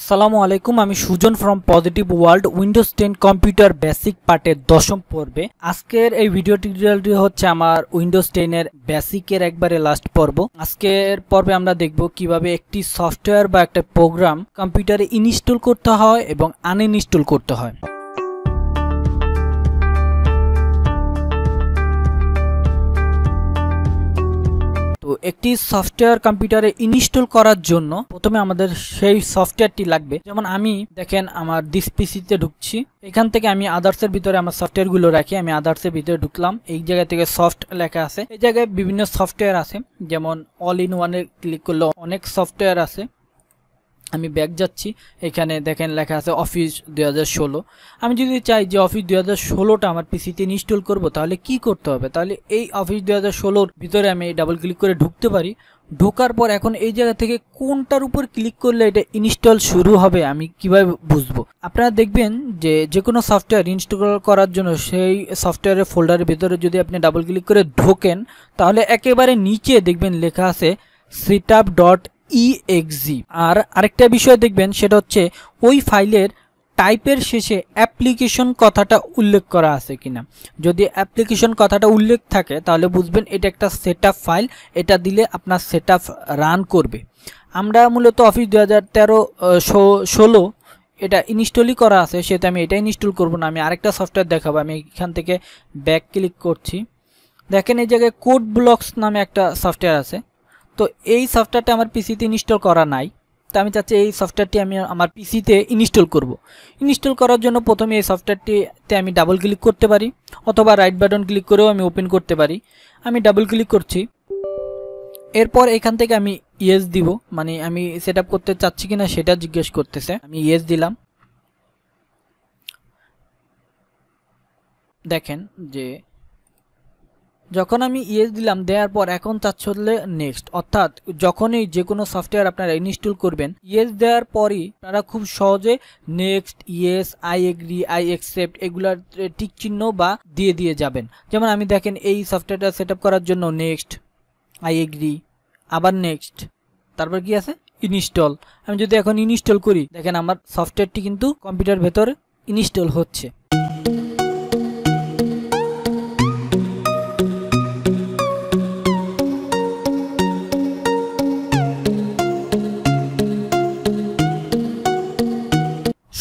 আসসালামু আলাইকুম, আমি Sujon from positive world windows ten computer basic পার্টের দশম পর্বে। আজকের এই ভিডিও টিউটোরিয়ালটি হচ্ছে আমার উইন্ডোজ টেনের বেসিকের একবারে লাস্ট পর্ব। আজকের পর্বে আমরা দেখব কীভাবে একটি সফটওয়্যার বা একটা প্রোগ্রাম কম্পিউটারে ইনস্টল করতে হয় এবং আনইনস্টল করতে হয়। একটি সফটওয়্যার কম্পিউটারে ইনস্টল করার জন্য প্রথমে আমাদের সেই সফটওয়্যারটি লাগবে। যেমন আমি, দেখেন আমার দিস পিসিতে ঢুকছি। এখান থেকে আমি আদার্সের ভিতরে আমার সফটওয়্যারগুলো রাখি, আমি আদার্সের ভিতরে ঢুকলাম। এই জায়গা থেকে সফট লেখা আছে। এই জায়গায় বিভিন্ন সফটওয়্যার আছে। যেমন অল ইন ওয়ানে ক্লিক করলে অনেক সফটওয়্যার আছে। আমি ব্যাক যাচ্ছি। এখানে দেখেন লেখা আছে অফিস দুই হাজার ষোলো। আমি যদি চাই যে অফিস দুই হাজার আমার পিসিতে ইনস্টল করব, তাহলে কি করতে হবে? তাহলে এই অফিস দুই হাজার ভিতরে আমি ডাবল ক্লিক করে ঢুকতে পারি। ঢোকার পর এখন এই জায়গা থেকে কোনটার উপর ক্লিক করলে এটা ইনস্টল শুরু হবে আমি কীভাবে বুঝব? আপনারা দেখবেন যে যে কোনো সফটওয়্যার ইনস্টল করার জন্য সেই সফটওয়্যারের ফোল্ডারের ভিতরে যদি আপনি ডাবল ক্লিক করে ঢোকেন, তাহলে একেবারে নিচে দেখবেন লেখা আছে সিট ডট ইএক্সি আর আরেকটা বিষয় দেখবেন, সেটা হচ্ছে ওই ফাইলের টাইপের শেষে অ্যাপ্লিকেশন কথাটা উল্লেখ করা আছে কিনা। যদি অ্যাপ্লিকেশন কথাটা উল্লেখ থাকে, তাহলে বুঝবেন এটা একটা সেট ফাইল, এটা দিলে আপনার সেট রান করবে। আমরা মূলত অফিস দু হাজার তেরো ষোলো, এটা ইনস্টলই করা আছে সেটা আমি এটা ইনস্টল করব না, আমি আরেকটা সফটওয়্যার দেখাবো, আমি এখান থেকে ব্যাক ক্লিক করছি। দেখেন এই জায়গায় কোড ব্লকস নামে একটা সফটওয়্যার আছে। তো এই সফটওয়্যারটা আমার পিসিতে ইনস্টল করা নাই। তো আমি চাচ্ছি এই সফটওয়্যারটি আমি আমার পিসিতে ইনস্টল করব। ইনস্টল করার জন্য প্রথমে এই সফটওয়্যারটিতে আমি ডাবল ক্লিক করতে পারি, অথবা রাইট বাটন ক্লিক করেও আমি ওপেন করতে পারি। আমি ডাবল ক্লিক করছি। এরপর এখান থেকে আমি ইয়েস দিব মানে আমি সেট করতে চাচ্ছি কিনা সেটা জিজ্ঞেস করতেছে। আমি ইয়েস দিলাম। দেখেন যে যখন আমি ইয়েস দিলাম, দেওয়ার পর এখন চাচ্ছে নেক্সট অর্থাৎ যখনই যে কোনো সফটওয়্যার আপনারা ইনস্টল করবেন ইয়েস দেওয়ার পরই তারা খুব সহজে next yes I agree I accept এগুলার টিক চিহ্ন বা দিয়ে দিয়ে যাবেন। যেমন আমি দেখেন এই সফটওয়্যারটা সেট আপ করার জন্য নেক্সট আই এগ্রি আবার নেক্সট তারপর কি আছে? ইনস্টল আমি যদি এখন ইনস্টল করি, দেখেন আমার সফটওয়্যারটি কিন্তু কম্পিউটার ভেতরে ইনস্টল হচ্ছে।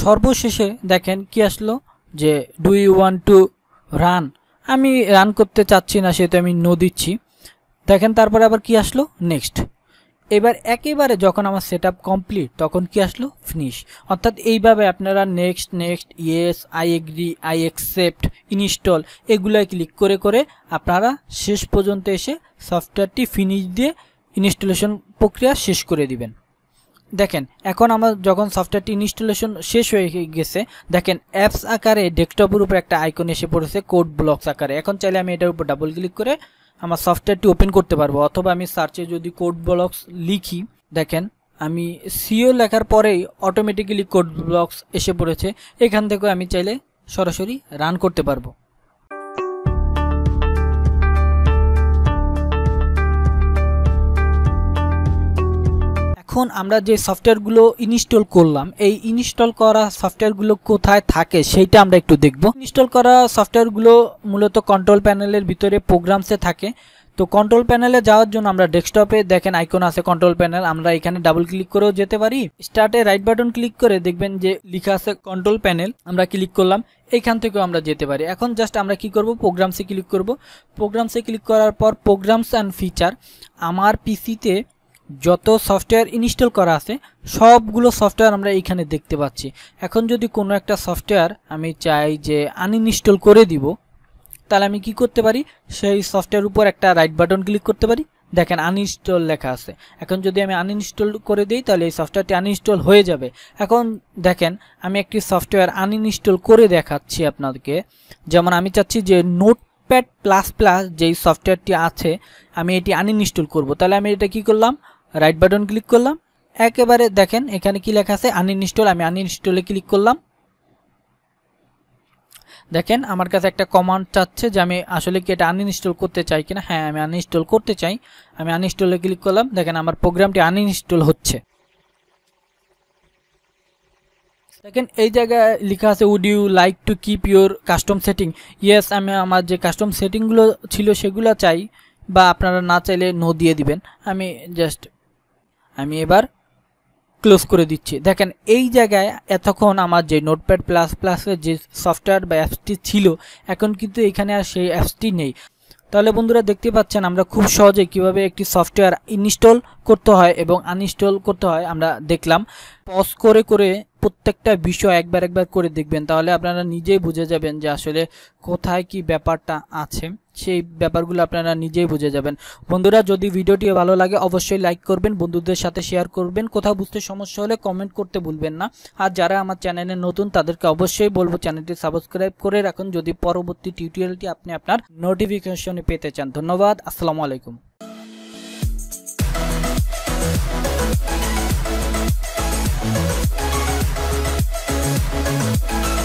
সর্বশেষে দেখেন কি আসলো যে do you want to run আমি রান করতে চাচ্ছি না, সেহেতু আমি নো দিচ্ছি। দেখেন তারপরে আবার কি আসলো? নেক্সট এবার একেবারে যখন আমার সেট কমপ্লিট তখন কি আসলো? ফিনিশ অর্থাৎ এইভাবে আপনারা next next yes I agree I accept install এগুলোয় click করে করে আপনারা শেষ পর্যন্ত এসে সফটওয়্যারটি ফিনিশ দিয়ে ইনস্টলেশন প্রক্রিয়া শেষ করে দিবেন। দেখেন, এখন আমার যখন সফটওয়্যারটি ইনস্টলেশন শেষ হয়ে গেছে, দেখেন অ্যাপস আকারে ডেস্কটপের উপর একটা আইকন এসে পড়েছে কোড ব্লকস আকারে। এখন চাইলে আমি এটার উপর ডাবল ক্লিক করে আমার সফটওয়্যারটি ওপেন করতে পারব, অথবা আমি সার্চে যদি কোড ব্লকস লিখি, দেখেন, আমি সিও লেখার পরেই অটোমেটিক্যালি কোড ব্লকস এসে পড়েছে, এখান থেকেও আমি চাইলে সরাসরি রান করতে পারব। এখন আমরা যে সফটওয়্যারগুলো ইনস্টল করলাম, এই ইনস্টল করা সফটওয়্যারগুলো কোথায় থাকে সেইটা আমরা একটু দেখব। ইনস্টল করা সফটওয়্যারগুলো মূলত কন্ট্রোল প্যানেলের ভিতরে প্রোগ্রামসে থাকে। তো কন্ট্রোল প্যানেলে যাওয়ার জন্য আমরা ডেস্কটপে দেখেন আইকন আছে কন্ট্রোল প্যানেল আমরা এখানে ডাবল ক্লিক করেও যেতে পারি। স্টার্টে রাইট বাটন ক্লিক করে দেখবেন যে লেখা আছে কন্ট্রোল প্যানেল আমরা ক্লিক করলাম এইখান থেকেও আমরা যেতে পারি। এখন জাস্ট আমরা কি করব? প্রোগ্রামসে ক্লিক করব। প্রোগ্রামসে ক্লিক করার পর প্রোগ্রামস অ্যান্ড ফিচার আমার পিসিতে যত সফটওয়্যার ইনস্টল করা আছে, সবগুলো সফটওয়্যার আমরা এইখানে দেখতে পাচ্ছি। এখন যদি কোনো একটা সফটওয়্যার আমি চাই যে আনইনস্টল করে দিব, তাহলে আমি কি করতে পারি? সেই সফটওয়্যার উপর একটা রাইট বাটন ক্লিক করতে পারি। দেখেন আনইনস্টল লেখা আছে। এখন যদি আমি আনইনস্টল করে দিই, তাহলে এই সফটওয়্যারটি আনইনস্টল হয়ে যাবে। এখন দেখেন, আমি একটি সফটওয়্যার আনইনস্টল করে দেখাচ্ছি আপনাদেরকে। যেমন আমি চাচ্ছি যে নোট প্যাড প্লাস প্লাস যেই সফটওয়্যারটি আছে, আমি এটি আনইনস্টল করব। তাহলে আমি এটা কি করলাম? রাইট বাটন ক্লিক করলাম। একেবারে দেখেন, এখানে কি লেখা আছে? আনইনস্টল আমি আনইনস্টলে ক্লিক করলাম। দেখেন, আমার কাছে একটা কমান্ড চাচ্ছে যে আমি আসলে কি এটা আনইনস্টল করতে চাই কিনা? হ্যাঁ আমি আনইনস্টল করতে চাই। আমি আনইনস্টলে ক্লিক করলাম। দেখেন, আমার প্রোগ্রামটি আনইনস্টল হচ্ছে। দেখেন, এই জায়গায় লেখা আছে would you like to keep your custom setting yes আমি আমার যে কাস্টম সেটিংগুলো ছিল সেগুলো চাই, বা আপনারা না চাইলে নো দিয়ে দিবেন। আমি জাস্ট আমি এবার ক্লোজ করে দিচ্ছি। দেখেন, এই জায়গায় এতক্ষণ আমার যে নোটপ্যাড প্লাস প্লাসের যে সফটওয়্যার বা অ্যাপসটি ছিল, এখন কিন্তু এখানে আর সেই অ্যাপসটি নেই। তাহলে বন্ধুরা দেখতে পাচ্ছেন, আমরা খুব সহজে কীভাবে একটি সফটওয়্যার ইনস্টল করতে হয় এবং আনইনস্টল করতে হয় আমরা দেখলাম। পজ করে করে প্রত্যেকটা বিষয় একবার একবার করে দেখবেন, তাহলে আপনারা নিজেই বুঝে যাবেন যে আসলে কোথায় কি ব্যাপারটা আছে। সেই ব্যাপারগুলো আপনারা নিজেই বুঝে যাবেন। বন্ধুরা, যদি ভিডিওটি ভালো লাগে, অবশ্যই লাইক করবেন, বন্ধুদের সাথে শেয়ার করবেন। কোথাও বুঝতে সমস্যা হলে কমেন্ট করতে ভুলবেন না। আর যারা আমার চ্যানেলে নতুন, তাদেরকে অবশ্যই বলব চ্যানেলটি সাবস্ক্রাইব করে রাখুন। যদি পরবর্তী টিউটোরিয়ালটি আপনি আপনার নোটিফিকেশনে পেতে চান। ধন্যবাদ, আসসালামু আলাইকুম। Thank